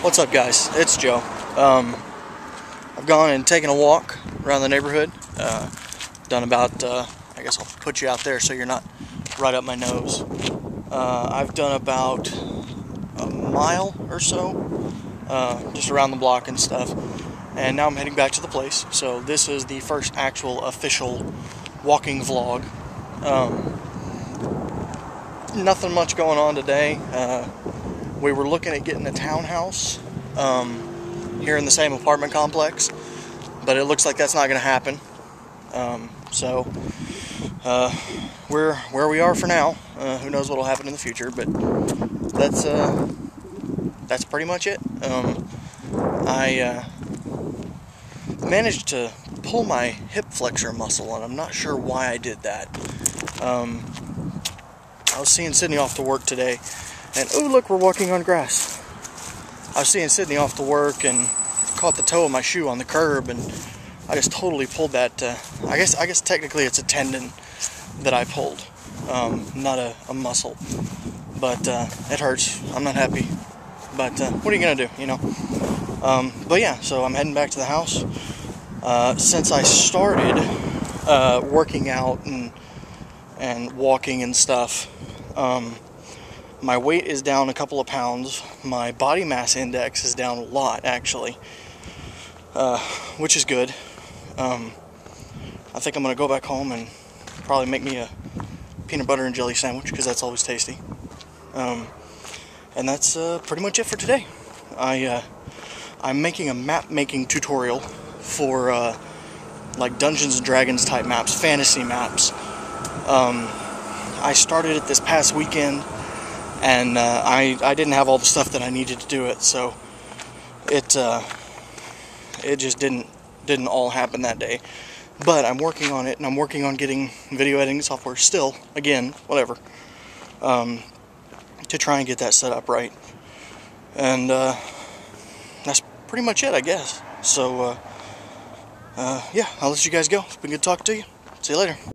What's up, guys? It's Joe. Um, I've gone and taken a walk around the neighborhood. Uh, done about, uh, I guess I'll put you out there so you're not right up my nose. Uh, I've done about a mile or so, uh, just around the block and stuff. And now I'm heading back to the place. So this is the first actual official walking vlog. Um, nothing much going on today. We were looking at getting a townhouse um, here in the same apartment complex, but it looks like that's not going to happen. Um, so uh, we're where we are for now. Uh, who knows what will happen in the future? But that's uh, that's pretty much it. Um, I uh, managed to pull my hip flexor muscle, and I'm not sure why I did that. Um, I was seeing Sydney off to work today, and oh look, we're walking on grass. I was seeing Sydney off to work and caught the toe of my shoe on the curb, and I just totally pulled that. Uh, I guess I guess technically it's a tendon that I pulled, um, not a, a, muscle, but uh, it hurts. I'm not happy, but uh, what are you gonna do, you know? Um, but yeah, so I'm heading back to the house. Uh, since I started uh, working out and and walking and stuff. Um, my weight is down a couple of pounds. My body mass index is down a lot, actually, uh, which is good. Um, I think I'm going to go back home and probably make me a peanut butter and jelly sandwich because that's always tasty. Um, and that's uh, pretty much it for today. I uh, I'm making a map making tutorial for uh, like Dungeons and Dragons type maps, fantasy maps. Um, I started it this past weekend, and uh, I I didn't have all the stuff that I needed to do it, so it uh, it just didn't didn't all happen that day. But I'm working on it, and I'm working on getting video editing software still. Again, whatever. Um, to try and get that set up right, and uh, that's pretty much it, I guess. So, uh, uh, yeah, I'll let you guys go. It's been good talking to you. See you later.